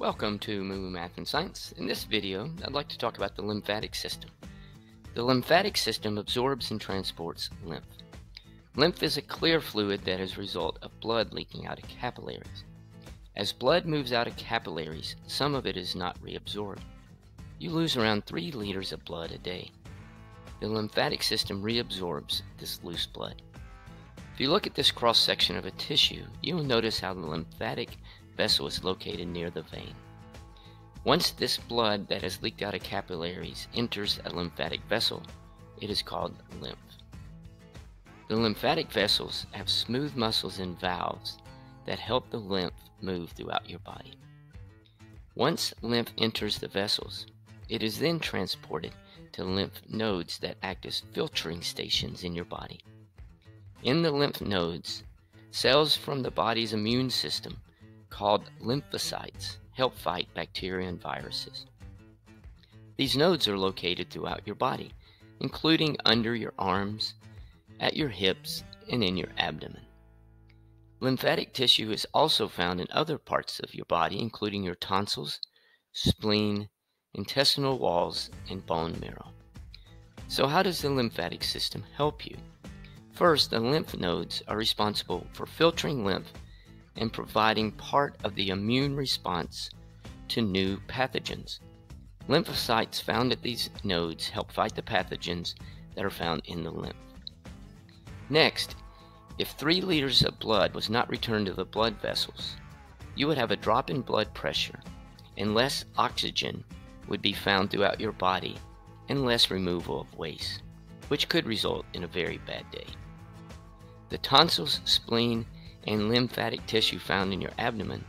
Welcome to Moo Math and Science. In this video, I'd like to talk about the lymphatic system. The lymphatic system absorbs and transports lymph. Lymph is a clear fluid that is a result of blood leaking out of capillaries. As blood moves out of capillaries, some of it is not reabsorbed. You lose around 3 liters of blood a day. The lymphatic system reabsorbs this loose blood. If you look at this cross section of a tissue, you will notice how the lymphatic vessel is located near the vein. Once this blood that has leaked out of capillaries enters a lymphatic vessel, it is called lymph. The lymphatic vessels have smooth muscles and valves that help the lymph move throughout your body. Once lymph enters the vessels, it is then transported to lymph nodes that act as filtering stations in your body. In the lymph nodes, cells from the body's immune system called lymphocytes help fight bacteria and viruses. These nodes are located throughout your body, including under your arms, at your hips, and in your abdomen. Lymphatic tissue is also found in other parts of your body, including your tonsils, spleen, intestinal walls, and bone marrow. So, how does the lymphatic system help you? First, the lymph nodes are responsible for filtering lymph and providing part of the immune response to new pathogens. Lymphocytes found at these nodes help fight the pathogens that are found in the lymph. Next, if 3 liters of blood was not returned to the blood vessels, you would have a drop in blood pressure and less oxygen would be found throughout your body and less removal of waste, which could result in a very bad day. The tonsils, spleen, and lymphatic tissue found in your abdomen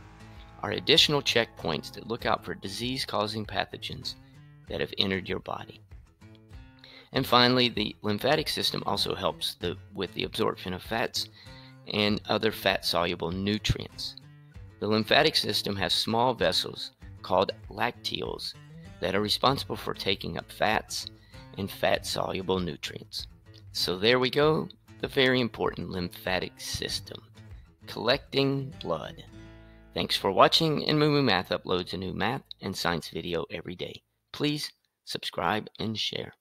are additional checkpoints that look out for disease causing pathogens that have entered your body. And finally, the lymphatic system also helps the, with the absorption of fats and other fat soluble nutrients. The lymphatic system has small vessels called lacteals that are responsible for taking up fats and fat soluble nutrients. So there we go, the very important lymphatic system collecting blood. Thanks for watching, and Moo Math uploads a new math and science video every day. Please subscribe and share.